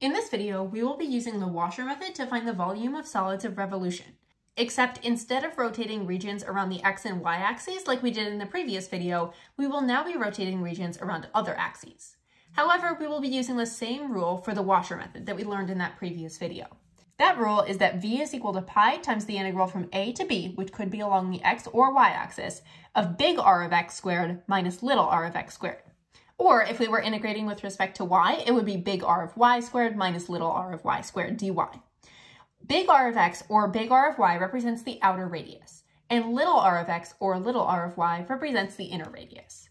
In this video, we will be using the washer method to find the volume of solids of revolution. Except instead of rotating regions around the x and y axes like we did in the previous video, we will now be rotating regions around other axes. However, we will be using the same rule for the washer method that we learned in that previous video. That rule is that v is equal to pi times the integral from a to b, which could be along the x or y axis, of big R of x squared minus little r of x squared. Or if we were integrating with respect to y, it would be big R of y squared minus little r of y squared dy. Big R of x or big R of y represents the outer radius, and little r of x or little r of y represents the inner radius.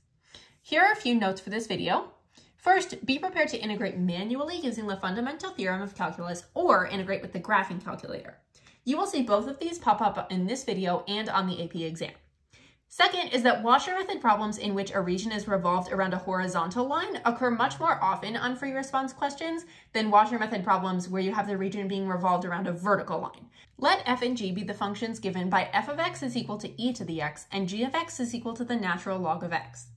Here are a few notes for this video. First, be prepared to integrate manually using the fundamental theorem of calculus or integrate with the graphing calculator. You will see both of these pop up in this video and on the AP exam. Second is that washer method problems in which a region is revolved around a horizontal line occur much more often on free response questions than washer method problems where you have the region being revolved around a vertical line. Let f and g be the functions given by f of x is equal to e to the x and g of x is equal to the natural log of x.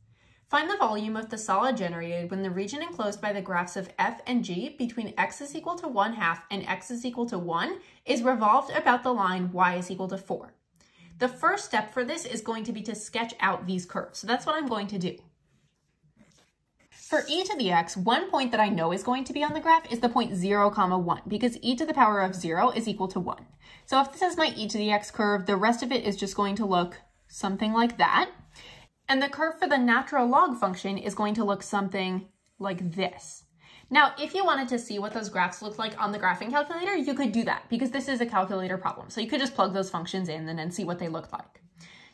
Find the volume of the solid generated when the region enclosed by the graphs of f and g between x is equal to 1 half and x is equal to 1 is revolved about the line y is equal to 4. The first step for this is going to be to sketch out these curves. So that's what I'm going to do. For e to the x, one point that I know is going to be on the graph is the point 0, comma 1, because e to the power of 0 is equal to 1. So if this is my e to the x curve, the rest of it is just going to look something like that. And the curve for the natural log function is going to look something like this. Now, if you wanted to see what those graphs look like on the graphing calculator, you could do that because this is a calculator problem. So you could just plug those functions in and then see what they look like.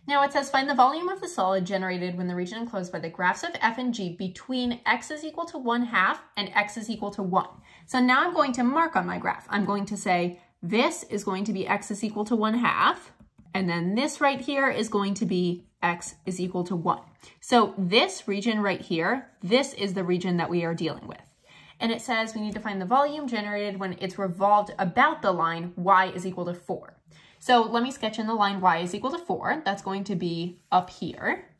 Now it says find the volume of the solid generated when the region enclosed by the graphs of f and g between x is equal to 1 half and x is equal to 1. So now I'm going to mark on my graph. I'm going to say this is going to be x is equal to 1 half, and then this right here is going to be x is equal to 1. So this region right here, this is the region that we are dealing with and it says we need to find the volume generated when it's revolved about the line y is equal to 4. So let me sketch in the line y is equal to 4. That's going to be up here.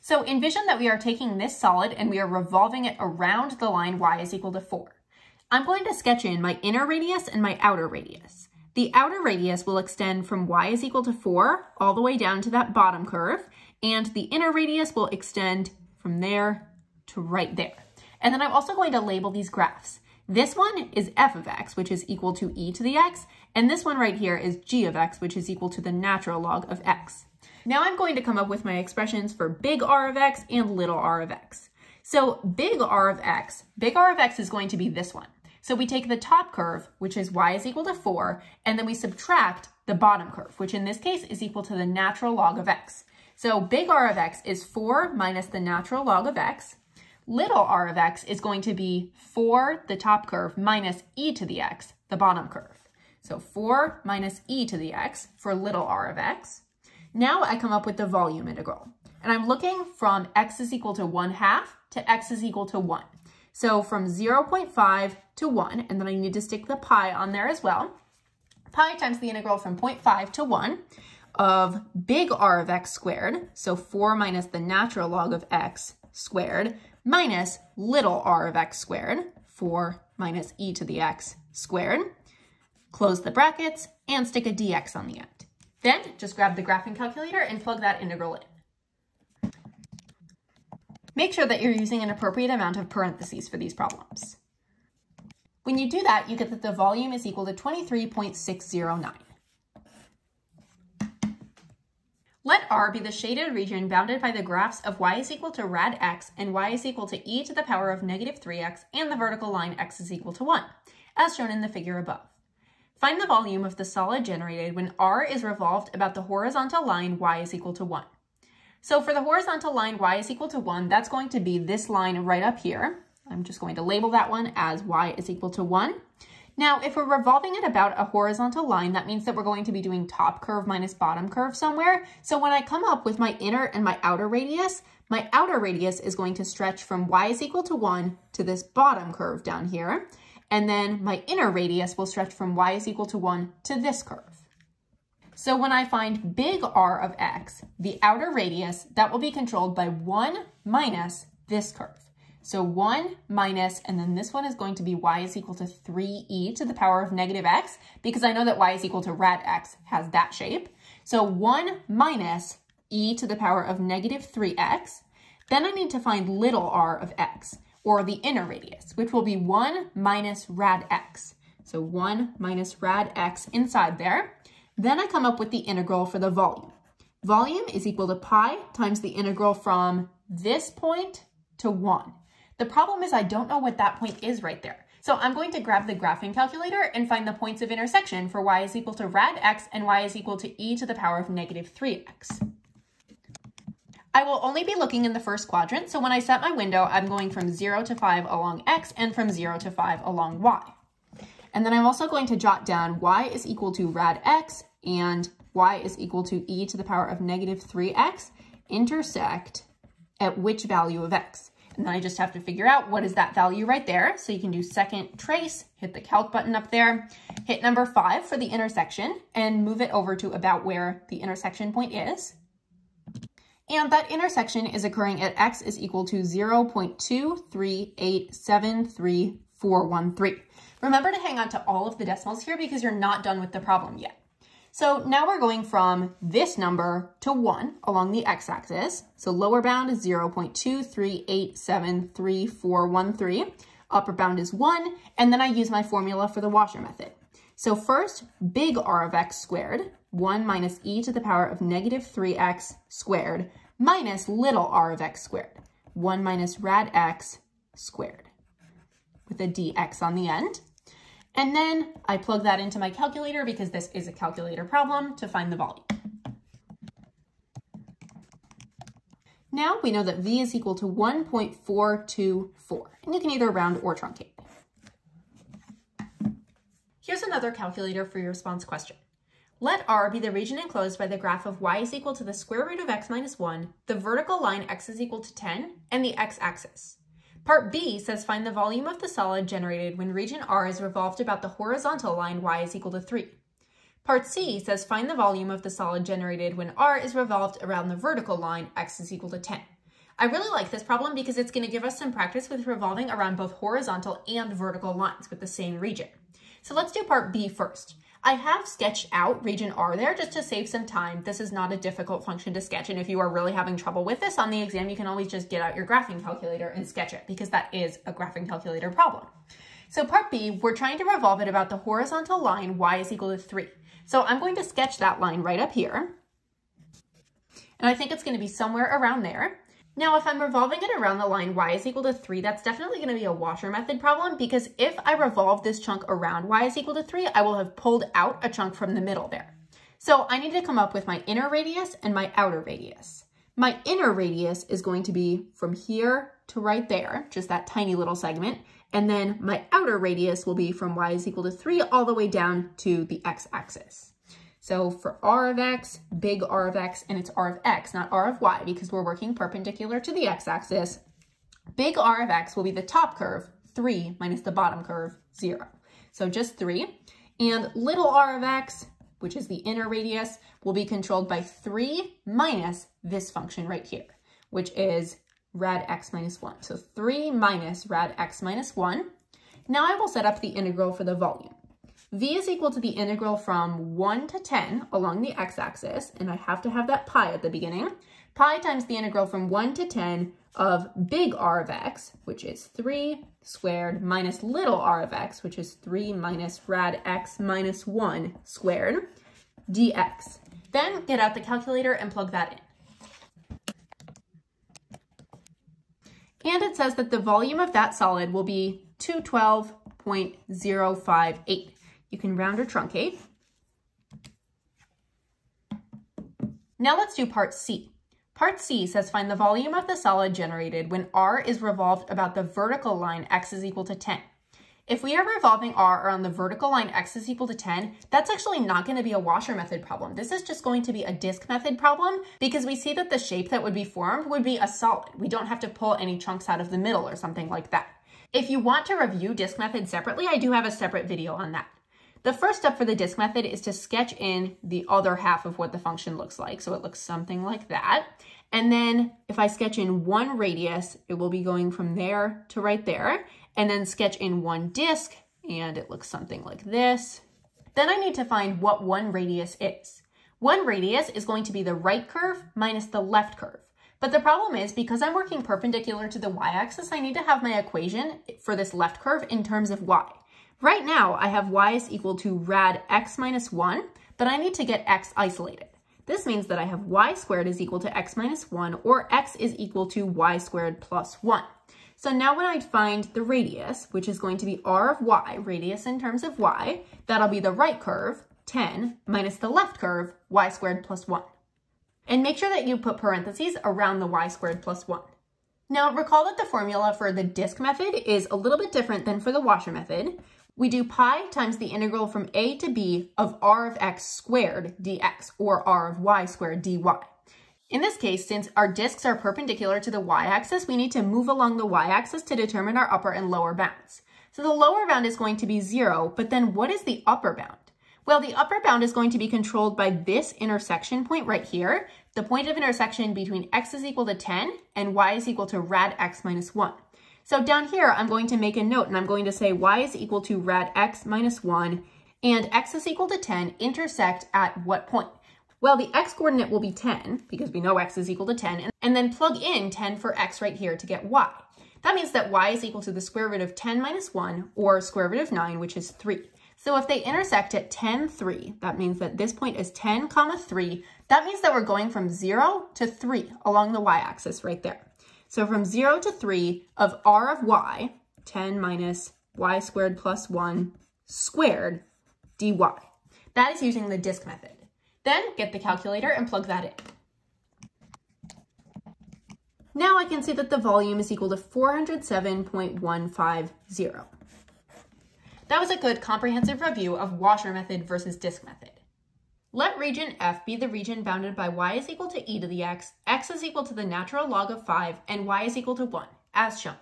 So envision that we are taking this solid and we are revolving it around the line y is equal to 4. I'm going to sketch in my inner radius and my outer radius. The outer radius will extend from y is equal to 4 all the way down to that bottom curve, and the inner radius will extend from there to right there. And then I'm also going to label these graphs. This one is f of x, which is equal to e to the x, and this one right here is g of x, which is equal to the natural log of x. Now I'm going to come up with my expressions for big R of x and little r of x. So big R of x, big R of x is going to be this one. So we take the top curve, which is y is equal to 4, and then we subtract the bottom curve, which in this case is equal to the natural log of x. So big R of x is 4 minus the natural log of x, little r of x is going to be 4, the top curve, minus e to the x, the bottom curve. So 4 minus e to the x for little r of x. Now I come up with the volume integral. And I'm looking from x is equal to 1 half to x is equal to 1. So from 0.5 to 1, and then I need to stick the pi on there as well. Pi times the integral from 0.5 to 1 of big R of x squared, so 4 minus the natural log of x squared, minus little r of x squared, 4 minus e to the x squared. Close the brackets and stick a dx on the end. Then just grab the graphing calculator and plug that integral in. Make sure that you're using an appropriate amount of parentheses for these problems. When you do that, you get that the volume is equal to 23.609. Let R be the shaded region bounded by the graphs of y is equal to rad x and y is equal to e to the power of negative 3x and the vertical line x is equal to 1, as shown in the figure above. Find the volume of the solid generated when R is revolved about the horizontal line y is equal to 1. So for the horizontal line y is equal to 1, that's going to be this line right up here. I'm just going to label that one as y is equal to 1. Now, if we're revolving it about a horizontal line, that means that we're going to be doing top curve minus bottom curve somewhere. So when I come up with my inner and my outer radius, my outer radius is going to stretch from y is equal to 1 to this bottom curve down here. And then my inner radius will stretch from y is equal to 1 to this curve. So when I find big R of x, the outer radius, that will be controlled by 1 minus this curve. So 1 minus, and then this one is going to be y is equal to 3e to the power of negative x, because I know that y is equal to rad x has that shape. So 1 minus e to the power of negative 3x. Then I need to find little r of x, or the inner radius, which will be 1 minus rad x. So 1 minus rad x inside there. Then I come up with the integral for the volume. Volume is equal to pi times the integral from this point to 1. The problem is I don't know what that point is right there. So I'm going to grab the graphing calculator and find the points of intersection for y is equal to rad x and y is equal to e to the power of negative 3x. I will only be looking in the first quadrant, so when I set my window, I'm going from 0 to 5 along x and from 0 to 5 along y. And then I'm also going to jot down y is equal to rad x and y is equal to e to the power of negative 3x intersect at which value of x. And then I just have to figure out what is that value right there. So you can do second trace, hit the calc button up there, hit number five for the intersection and move it over to about where the intersection point is. And that intersection is occurring at x is equal to 0.2387341. Remember to hang on to all of the decimals here because you're not done with the problem yet. So now we're going from this number to 1 along the x-axis. So lower bound is 0.238733413. Upper bound is 1, and then I use my formula for the washer method. So first, big R of x squared, 1 minus e to the power of negative 3x squared, minus little r of x squared, 1 minus rad x squared, with a dx on the end. And then I plug that into my calculator because this is a calculator problem to find the volume. Now we know that V is equal to 1.424, and you can either round or truncate. Here's another calculator free response question. Let R be the region enclosed by the graph of y is equal to the square root of x minus 1, the vertical line x is equal to 10, and the x-axis. Part B says find the volume of the solid generated when region R is revolved about the horizontal line y is equal to 3. Part C says find the volume of the solid generated when R is revolved around the vertical line x is equal to 10. I really like this problem because it's going to give us some practice with revolving around both horizontal and vertical lines with the same region. So let's do part B first. I have sketched out region R there just to save some time. This is not a difficult function to sketch, and if you are really having trouble with this on the exam, you can always just get out your graphing calculator and sketch it, because that is a graphing calculator problem. So part B, we're trying to revolve it about the horizontal line y is equal to 3. So I'm going to sketch that line right up here. And I think it's going to be somewhere around there. Now, if I'm revolving it around the line y is equal to 3, that's definitely going to be a washer method problem because if I revolve this chunk around y is equal to 3, I will have pulled out a chunk from the middle there. So I need to come up with my inner radius and my outer radius. My inner radius is going to be from here to right there, just that tiny little segment. And then my outer radius will be from y is equal to 3 all the way down to the x-axis. So for r of x, big R of x, and it's r of x, not r of y, because we're working perpendicular to the x-axis, big R of x will be the top curve, 3, minus the bottom curve, 0. So just 3. And little r of x, which is the inner radius, will be controlled by 3 minus this function right here, which is rad x minus 1. So 3 minus rad x minus 1. Now I will set up the integral for the volume v is equal to the integral from 1 to 10 along the x-axis, and I have to have that pi at the beginning, pi times the integral from 1 to 10 of big R of x, which is 3 squared, minus little r of x, which is 3 minus rad x minus 1 squared, dx. Then get out the calculator and plug that in. And it says that the volume of that solid will be 212.058. You can round or truncate. Now let's do part C. Part C says find the volume of the solid generated when R is revolved about the vertical line x is equal to 10. If we are revolving R around the vertical line x is equal to 10, that's actually not going to be a washer method problem. This is just going to be a disk method problem because we see that the shape that would be formed would be a solid. We don't have to pull any chunks out of the middle or something like that. If you want to review disk method separately, I do have a separate video on that. The first step for the disk method is to sketch in the other half of what the function looks like. So it looks something like that. And then if I sketch in one radius, it will be going from there to right there. And then sketch in one disk, and it looks something like this. Then I need to find what one radius is. One radius is going to be the right curve minus the left curve. But the problem is because I'm working perpendicular to the y-axis, I need to have my equation for this left curve in terms of y. Right now, I have y is equal to rad x minus 1, but I need to get x isolated. This means that I have y squared is equal to x minus 1, or x is equal to y squared plus 1. So now when I find the radius, which is going to be r of y, radius in terms of y, that'll be the right curve, 10, minus the left curve, y squared plus 1. And make sure that you put parentheses around the y squared plus 1. Now recall that the formula for the disk method is a little bit different than for the washer method. We do pi times the integral from a to b of r of x squared dx, or r of y squared dy. In this case, since our disks are perpendicular to the y-axis, we need to move along the y-axis to determine our upper and lower bounds. So the lower bound is going to be 0, but then what is the upper bound? Well, the upper bound is going to be controlled by this intersection point right here, the point of intersection between x is equal to 10 and y is equal to rad x minus 1. So down here, I'm going to make a note and I'm going to say y is equal to rad x minus 1 and x is equal to 10 intersect at what point? Well, the x coordinate will be 10 because we know x is equal to 10 and then plug in 10 for x right here to get y. That means that y is equal to the square root of 10 minus 1 or square root of 9, which is 3. So if they intersect at 10, 3, that means that this point is 10 comma 3. That means that we're going from 0 to 3 along the y-axis right there. So from 0 to 3 of r of y, 10 minus y squared plus 1 squared dy. That is using the disk method. Then get the calculator and plug that in. Now I can see that the volume is equal to 407.150. That was a good comprehensive review of washer method versus disk method. Let region F be the region bounded by y is equal to e to the x, x is equal to the natural log of 5, and y is equal to 1, as shown.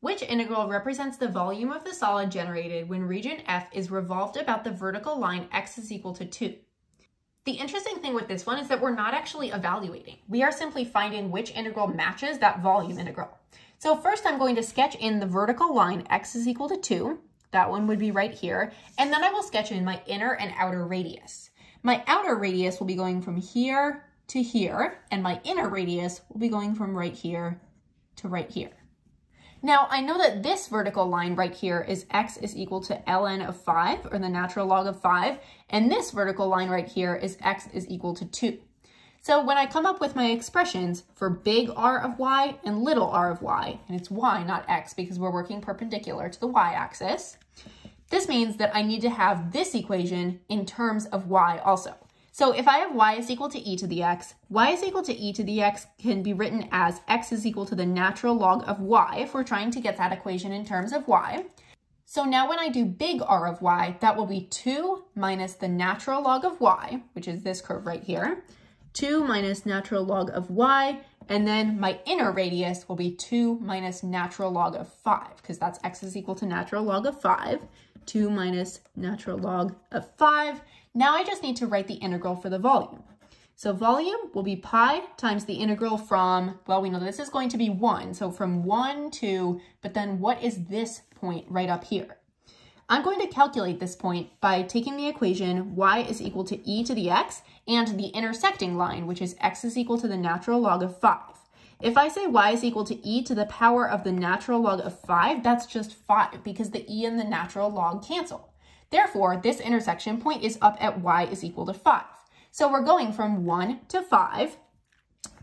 Which integral represents the volume of the solid generated when region F is revolved about the vertical line x is equal to 2? The interesting thing with this one is that we're not actually evaluating. We are simply finding which integral matches that volume integral. So first I'm going to sketch in the vertical line x is equal to 2, that one would be right here. And then I will sketch in my inner and outer radius. My outer radius will be going from here to here, and my inner radius will be going from right here to right here. Now, I know that this vertical line right here is x is equal to ln of 5, or the natural log of 5, and this vertical line right here is x is equal to 2. So when I come up with my expressions for big R of y and little r of y, and it's y, not x, because we're working perpendicular to the y-axis, this means that I need to have this equation in terms of y also. So if I have y is equal to e to the x, y is equal to e to the x can be written as x is equal to the natural log of y if we're trying to get that equation in terms of y. So now when I do big R of y, that will be 2 minus the natural log of y, which is this curve right here, 2 minus natural log of y, and then my inner radius will be 2 minus natural log of 5, because that's x is equal to natural log of 5, 2 minus natural log of 5. Now I just need to write the integral for the volume. So volume will be pi times the integral from, well, we know this is going to be 1, so from 1 to, but then what is this point right up here? I'm going to calculate this point by taking the equation y is equal to e to the x and the intersecting line, which is x is equal to the natural log of 5. If I say y is equal to e to the power of the natural log of 5, that's just 5 because the e and the natural log cancel. Therefore, this intersection point is up at y is equal to 5. So we're going from 1 to 5.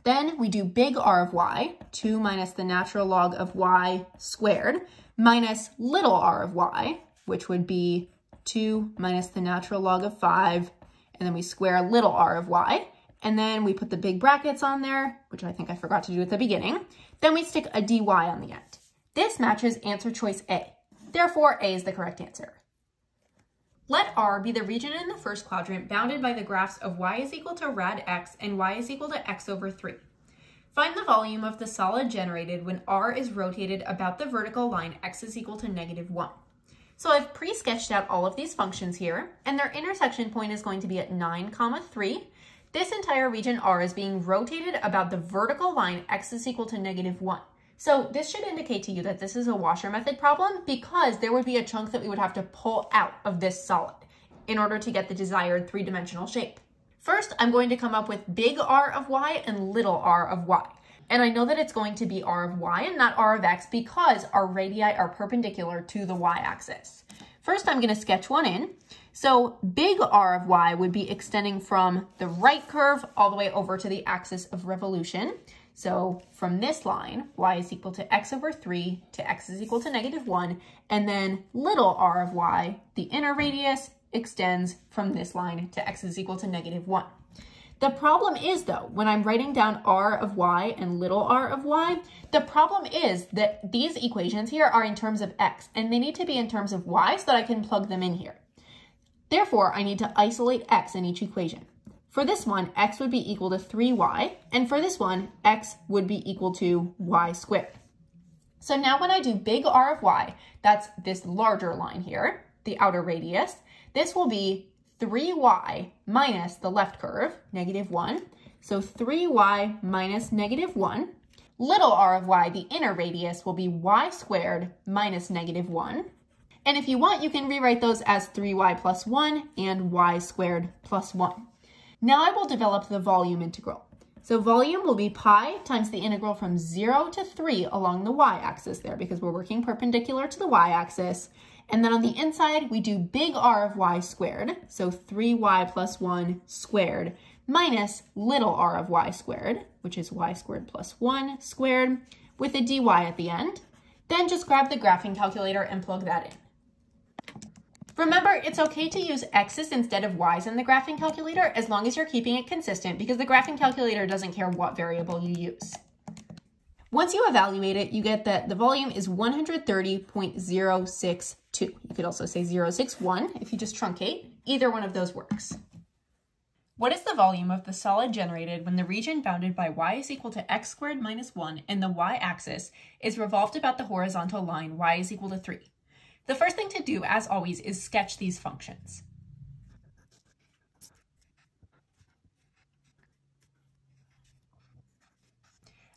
Then we do big R of y, 2 minus the natural log of y squared, minus little r of y, which would be 2 minus the natural log of 5, and then we square little r of y, and then we put the big brackets on there, which I think I forgot to do at the beginning. Then we stick a dy on the end. This matches answer choice A. Therefore, A is the correct answer. Let R be the region in the first quadrant bounded by the graphs of y is equal to rad x and y is equal to x over 3. Find the volume of the solid generated when R is rotated about the vertical line x is equal to negative 1. So I've pre-sketched out all of these functions here, and their intersection point is going to be at 9 comma 3. This entire region R is being rotated about the vertical line x is equal to negative 1. So this should indicate to you that this is a washer method problem because there would be a chunk that we would have to pull out of this solid in order to get the desired three-dimensional shape. First, I'm going to come up with big R of y and little r of y. And I know that it's going to be r of y and not r of x because our radii are perpendicular to the y-axis. First, I'm going to sketch one in. So big R of y would be extending from the right curve all the way over to the axis of revolution. So from this line, y is equal to x over 3 to x is equal to negative 1. And then little r of y, the inner radius, extends from this line to x is equal to negative 1. The problem is though, when I'm writing down r of y and little r of y, the problem is that these equations here are in terms of x and they need to be in terms of y so that I can plug them in here. Therefore, I need to isolate x in each equation. For this one, x would be equal to 3y, and for this one, x would be equal to y squared. So now when I do big R of y, that's this larger line here, the outer radius, this will be 3y minus the left curve, negative 1. So 3y minus negative 1. Little r of y, the inner radius, will be y squared minus negative 1. And if you want, you can rewrite those as 3y plus 1 and y squared plus 1. Now I will develop the volume integral. So volume will be pi times the integral from 0 to 3 along the y-axis there because we're working perpendicular to the y-axis and then on the inside, we do big R of y squared, so 3y plus 1 squared, minus little r of y squared, which is y squared plus 1 squared, with a dy at the end. Then just grab the graphing calculator and plug that in. Remember, it's okay to use x's instead of y's in the graphing calculator as long as you're keeping it consistent because the graphing calculator doesn't care what variable you use. Once you evaluate it, you get that the volume is 130.062. You could also say 061 if you just truncate. Either one of those works. What is the volume of the solid generated when the region bounded by y is equal to x squared minus 1 and the y-axis is revolved about the horizontal line y is equal to 3? The first thing to do, as always, is sketch these functions.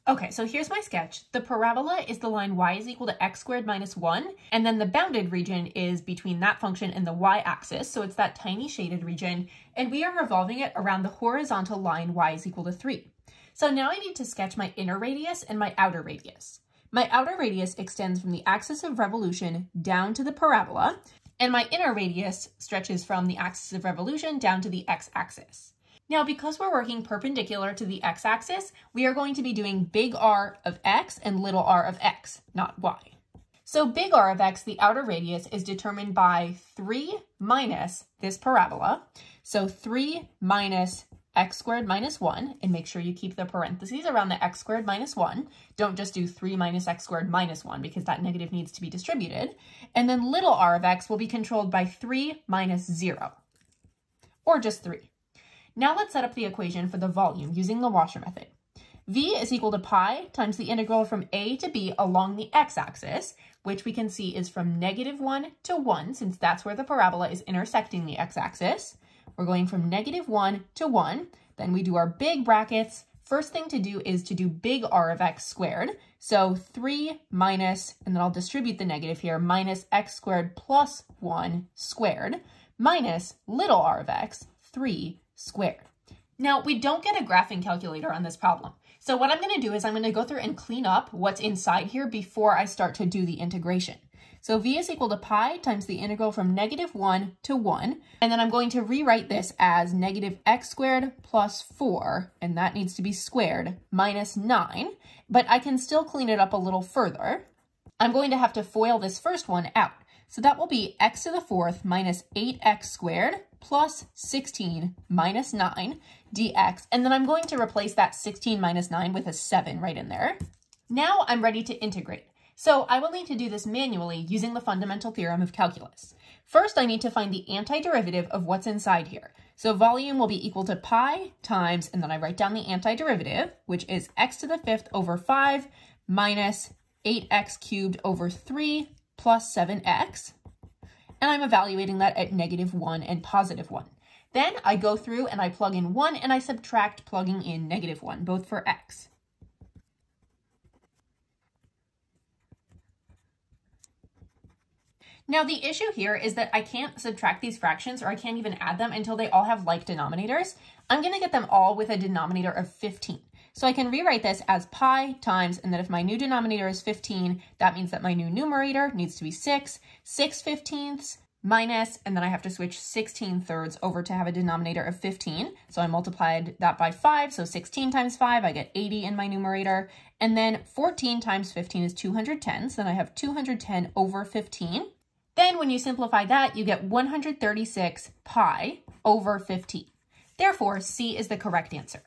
Okay, so here's my sketch. The parabola is the line y is equal to x squared minus 1, and then the bounded region is between that function and the y-axis, so it's that tiny shaded region, and we are revolving it around the horizontal line y is equal to 3. So now I need to sketch my inner radius and my outer radius. My outer radius extends from the axis of revolution down to the parabola, and my inner radius stretches from the axis of revolution down to the x-axis. Now, because we're working perpendicular to the x-axis, we are going to be doing big R of x and little r of x, not y. So big R of x, the outer radius, is determined by 3 minus this parabola. So 3 minus x squared minus 1, and make sure you keep the parentheses around the x squared minus 1. Don't just do 3 minus x squared minus 1 because that negative needs to be distributed. And then little r of x will be controlled by 3 minus 0, or just 3. Now let's set up the equation for the volume using the washer method. V is equal to pi times the integral from a to b along the x-axis, which we can see is from negative 1 to 1, since that's where the parabola is intersecting the x-axis. We're going from negative 1 to 1. Then we do our big brackets. First thing to do is to do big R of x squared. So 3 minus, and then I'll distribute the negative here, minus x squared plus 1 squared, minus little r of x, 3 squared. Now, we don't get a graphing calculator on this problem. So what I'm going to do is I'm going to go through and clean up what's inside here before I start to do the integration. So v is equal to pi times the integral from negative 1 to 1. And then I'm going to rewrite this as negative x squared plus 4, and that needs to be squared, minus 9. But I can still clean it up a little further. I'm going to have to FOIL this first one out. So that will be x to the fourth minus 8x squared plus 16 minus 9 dx. And then I'm going to replace that 16 minus 9 with a 7 right in there. Now I'm ready to integrate. So I will need to do this manually using the fundamental theorem of calculus. First, I need to find the antiderivative of what's inside here. So volume will be equal to pi times, and then I write down the antiderivative, which is x to the fifth over 5 minus 8x cubed over 3 plus 7x. and I'm evaluating that at negative 1 and positive 1. Then I go through and I plug in 1 and I subtract plugging in negative 1, both for x. Now the issue here is that I can't subtract these fractions or I can't even add them until they all have like denominators. I'm going to get them all with a denominator of 15. So I can rewrite this as pi times, and then if my new denominator is 15, that means that my new numerator needs to be 6, 6 fifteenths minus, and then I have to switch 16 thirds over to have a denominator of 15. So I multiplied that by 5, so 16 times 5, I get 80 in my numerator. And then 14 times 15 is 210, so then I have 210 over 15. Then when you simplify that, you get 136 pi over 15. Therefore, C is the correct answer.